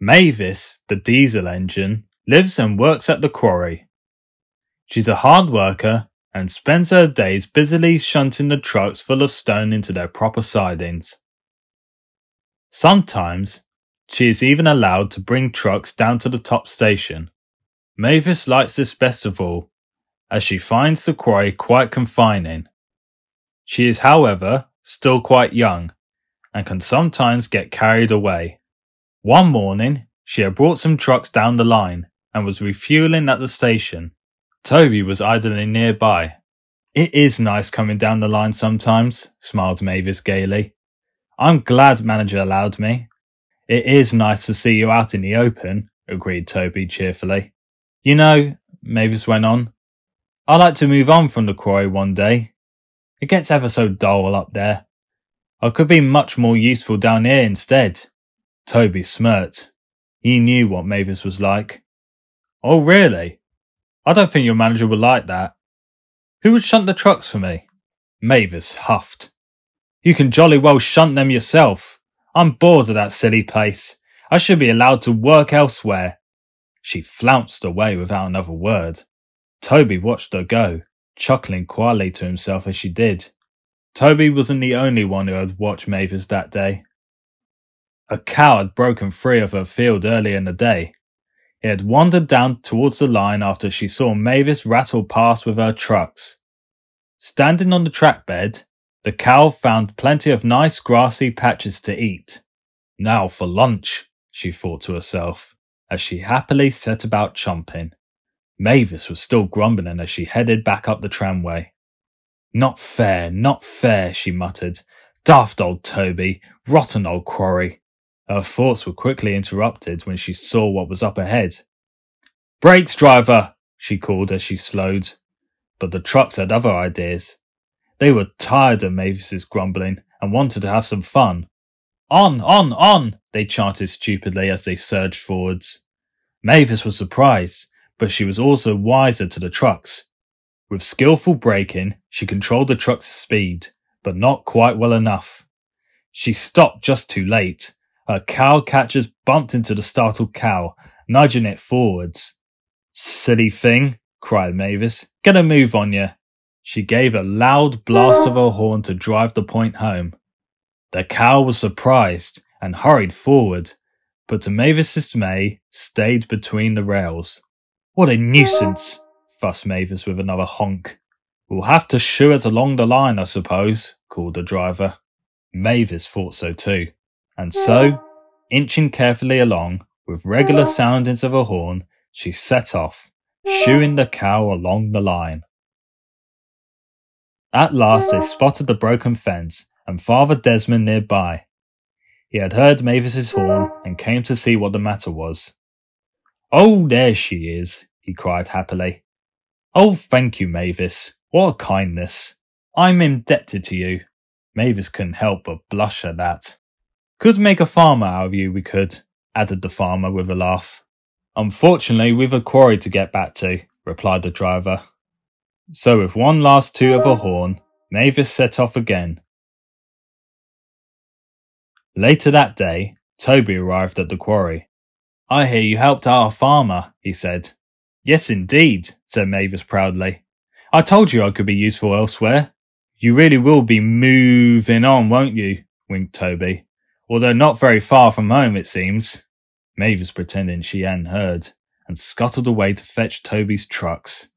Mavis, the diesel engine, lives and works at the quarry. She's a hard worker and spends her days busily shunting the trucks full of stone into their proper sidings. Sometimes, she is even allowed to bring trucks down to the top station. Mavis likes this best of all, as she finds the quarry quite confining. She is, however, still quite young, and can sometimes get carried away. One morning, she had brought some trucks down the line and was refueling at the station. Toby was idling nearby. It is nice coming down the line sometimes, smiled Mavis gaily. I'm glad manager allowed me. It is nice to see you out in the open, agreed Toby cheerfully. You know, Mavis went on, I'd like to move on from the quarry one day. It gets ever so dull up there. I could be much more useful down here instead. Toby smirked. He knew what Mavis was like. Oh, really? I don't think your manager would like that. Who would shunt the trucks for me? Mavis huffed. You can jolly well shunt them yourself. I'm bored of that silly place. I should be allowed to work elsewhere. She flounced away without another word. Toby watched her go, chuckling quietly to himself as she did. Toby wasn't the only one who had watched Mavis that day. A cow had broken free of her field early in the day. It had wandered down towards the line after she saw Mavis rattle past with her trucks. Standing on the track bed, the cow found plenty of nice grassy patches to eat. Now for lunch, she thought to herself, as she happily set about chomping. Mavis was still grumbling as she headed back up the tramway. Not fair, not fair, she muttered. Daft old Toby, rotten old quarry. Her thoughts were quickly interrupted when she saw what was up ahead. Brakes, driver, she called as she slowed. But the trucks had other ideas. They were tired of Mavis's grumbling and wanted to have some fun. On, on, on, they chanted stupidly as they surged forwards. Mavis was surprised but she was also wiser to the trucks. With skillful braking, she controlled the truck's speed, but not quite well enough. She stopped just too late. Her cow catchers bumped into the startled cow, nudging it forwards. Silly thing, cried Mavis. Get a move on you. She gave a loud blast of her horn to drive the point home. The cow was surprised and hurried forward, but to Mavis's dismay, stayed between the rails. What a nuisance, fussed Mavis with another honk. We'll have to shoo it along the line, I suppose, called the driver. Mavis thought so too, and so, inching carefully along, with regular soundings of a horn, she set off, shooing the cow along the line. At last they spotted the broken fence and Father Desmond nearby. He had heard Mavis's horn and came to see what the matter was. Oh, there she is, he cried happily. Oh, thank you, Mavis. What a kindness. I'm indebted to you. Mavis couldn't help but blush at that. Could make a farmer out of you, we could, added the farmer with a laugh. Unfortunately, we've a quarry to get back to, replied the driver. So with one last toot of a horn, Mavis set off again. Later that day, Toby arrived at the quarry. I hear you helped our farmer, he said. Yes, indeed, said Mavis proudly. I told you I could be useful elsewhere. You really will be moving on, won't you? winked Toby. Although not very far from home, it seems. Mavis pretending she hadn't heard, and scuttled away to fetch Toby's trucks.